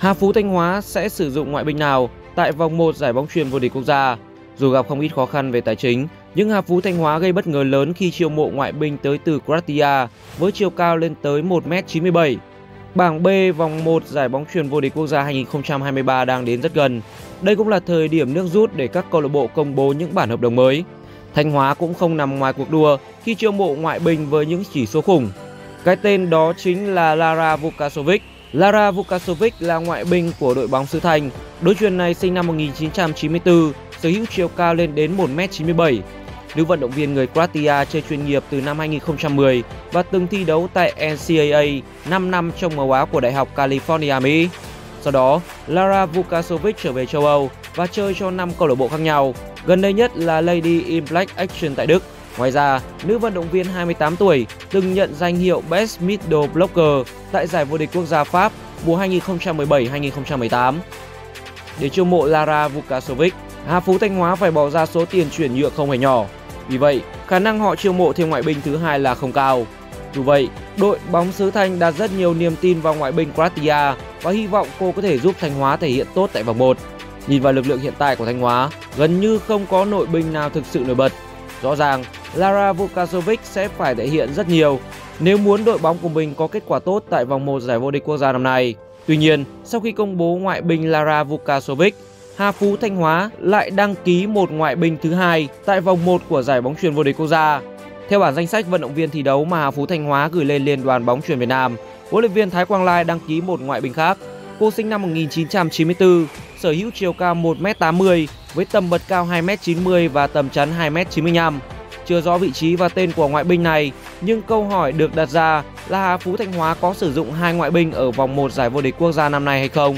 Hà Phú Thanh Hóa sẽ sử dụng ngoại binh nào tại vòng 1 giải bóng chuyền vô địch quốc gia. Dù gặp không ít khó khăn về tài chính, nhưng Hà Phú Thanh Hóa gây bất ngờ lớn khi chiêu mộ ngoại binh tới từ Croatia với chiều cao lên tới 1m97. Bảng B vòng 1 giải bóng chuyền vô địch quốc gia 2023 đang đến rất gần. Đây cũng là thời điểm nước rút để các câu lạc bộ công bố những bản hợp đồng mới. Thanh Hóa cũng không nằm ngoài cuộc đua khi chiêu mộ ngoại binh với những chỉ số khủng. Cái tên đó chính là Lara Vukasovic. Lara Vukasovic là ngoại binh của đội bóng xứ Thanh. Đối truyền này sinh năm 1994, sở hữu chiều cao lên đến 1m97. Nữ vận động viên người Croatia chơi chuyên nghiệp từ năm 2010 và từng thi đấu tại NCAA 5 năm trong màu áo của Đại học California, Mỹ. Sau đó, Lara Vukasovic trở về châu Âu và chơi cho 5 câu lạc bộ khác nhau. Gần đây nhất là Lady in Black Action tại Đức. Ngoài ra, nữ vận động viên 28 tuổi từng nhận danh hiệu Best Middle Blocker tại giải vô địch quốc gia Pháp mùa 2017-2018. Để chiêu mộ Lara Vukasovic, Hà Phú Thanh Hóa phải bỏ ra số tiền chuyển nhượng không hề nhỏ. Vì vậy, khả năng họ chiêu mộ thêm ngoại binh thứ hai là không cao. Dù vậy, đội bóng xứ Thanh đặt rất nhiều niềm tin vào ngoại binh Kratia và hy vọng cô có thể giúp Thanh Hóa thể hiện tốt tại vòng 1. Nhìn vào lực lượng hiện tại của Thanh Hóa, gần như không có nội binh nào thực sự nổi bật. Rõ ràng, Lara Vukasovic sẽ phải thể hiện rất nhiều nếu muốn đội bóng của mình có kết quả tốt tại vòng 1 giải vô địch quốc gia năm nay. Tuy nhiên, sau khi công bố ngoại binh Lara Vukasovic, Hà Phú Thanh Hóa lại đăng ký một ngoại binh thứ hai tại vòng 1 của giải bóng chuyền vô địch quốc gia. Theo bản danh sách vận động viên thi đấu mà Hà Phú Thanh Hóa gửi lên Liên đoàn bóng chuyền Việt Nam, huấn luyện viên Thái Quang Lai đăng ký một ngoại binh khác. Cô sinh năm 1994, sở hữu chiều cao 1m80 với tầm bật cao 2m90 và tầm chắn 2m95. Chưa rõ vị trí và tên của ngoại binh này, nhưng câu hỏi được đặt ra là Hà Phú Thanh Hóa có sử dụng hai ngoại binh ở vòng 1 giải vô địch quốc gia năm nay hay không.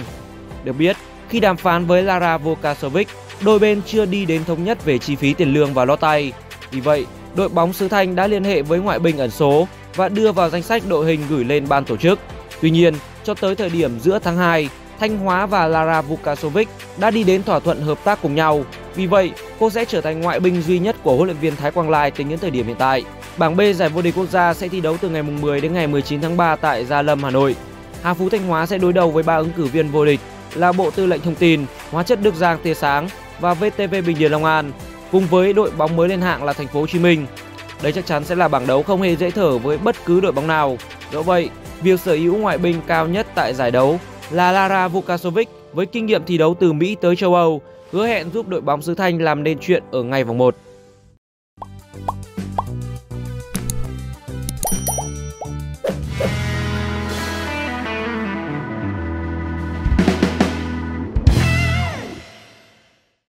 Được biết, khi đàm phán với Lara Vukasovic, đôi bên chưa đi đến thống nhất về chi phí tiền lương và lót tay. Vì vậy, đội bóng xứ Thanh đã liên hệ với ngoại binh ẩn số và đưa vào danh sách đội hình gửi lên ban tổ chức. Tuy nhiên, cho tới thời điểm giữa tháng 2, Thanh Hóa và Lara Vukasovic đã đi đến thỏa thuận hợp tác cùng nhau. Vì vậy, cô sẽ trở thành ngoại binh duy nhất của huấn luyện viên Thái Quang Lai tính đến thời điểm hiện tại. Bảng B giải vô địch quốc gia sẽ thi đấu từ ngày 10 đến ngày 19 tháng 3 tại Gia Lâm, Hà Nội. Hà Phú Thanh Hóa sẽ đối đầu với ba ứng cử viên vô địch là Bộ Tư lệnh Thông tin, Hóa chất Đức Giang Tia Sáng và VTV Bình Điền Long An cùng với đội bóng mới lên hạng là Thành phố Hồ Chí Minh. Đây chắc chắn sẽ là bảng đấu không hề dễ thở với bất cứ đội bóng nào. Do vậy, việc sở hữu ngoại binh cao nhất tại giải đấu là Lara Vukasovic với kinh nghiệm thi đấu từ Mỹ tới châu Âu, hứa hẹn giúp đội bóng xứ Thanh làm nên chuyện ở ngay vòng 1.